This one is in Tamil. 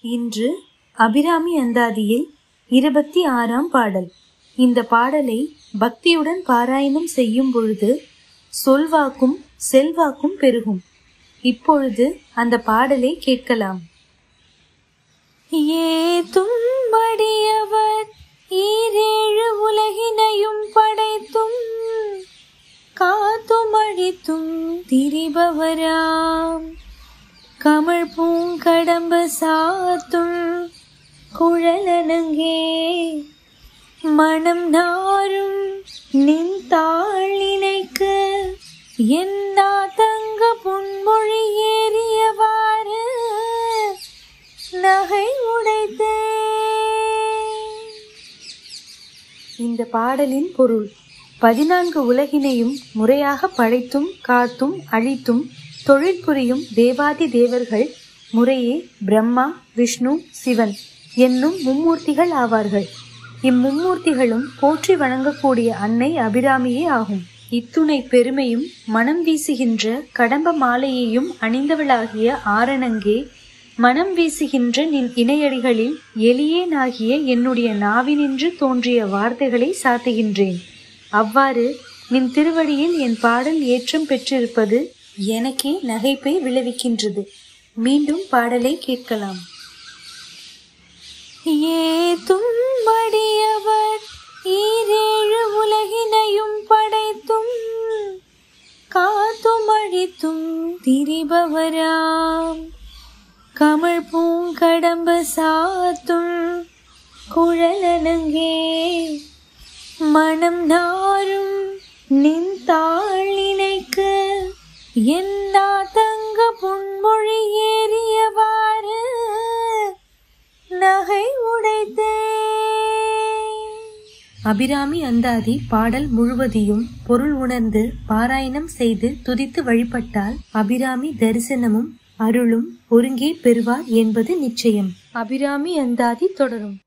இன்று அபிராமி அந்தாதியில் இருபத்தி ஆறாம் பாடல். இந்த பாடலை பக்தியுடன் பாராயணம் செய்யும் பொழுது சொல்வாக்கும் செல்வாக்கும் பெருகும். இப்பொழுது அந்த பாடலை கேட்கலாம். ஏதும் மடியவர் ஈரேழு உலகினையும் படைத்தும் காத்தும் அழித்தும் திரிபவராம். கமழ் பூங்கடம்ப சாத்தும் குழலனங்கே. மனம் நாரும் நின் தாழினைக்கு எந்தா தங்க புன்மொழி ஏறியவாறு நகை உடைத்தே. இந்த பாடலின் பொருள் பதினான்கு உலகினையும் முறையாக படைத்தும் காத்தும் அழித்தும் தொழில் புரியும் தேவாதி தேவர்கள் முறையே பிரம்மா விஷ்ணு சிவன் என்னும் மும்மூர்த்திகள் ஆவார்கள். இம்மும்மூர்த்திகளும் போற்றி வணங்கக்கூடிய அன்னை அபிராமியே ஆகும். இத்துணை பெருமையும் மனம் வீசுகின்ற கடம்ப மாலையையும் அணிந்தவளாகிய ஆரணங்கே மனம் வீசுகின்ற நின் இணையடிகளில் எளியேனாகிய என்னுடைய நாவினின்று தோன்றிய வார்த்தைகளை சாத்துகின்றேன். அவ்வாறு நின் திருவடியில் என் பாடல் ஏற்றம் பெற்றிருப்பது எனக்கே நகைப்பை விளைவிக்கின்றது. மீண்டும் பாடலை கேட்கலாம். ஏதும்படியவர் ஈரேழு உலகினையும் படைத்தும் காத்தும் அழித்தும் திரிபவராம். கமழ் பூங்கடம்பு சாத்தும் குழலனங்கே மனம் நாரும் அபிராமி அந்தாதி பாடல் முழுவதையும் பொருள் உணர்ந்து பாராயணம் செய்து துதித்து வழிபட்டால் அபிராமி தரிசனமும் அருளும் ஒருங்கே பெறுவார் என்பது நிச்சயம். அபிராமி அந்தாதி தொடரும்.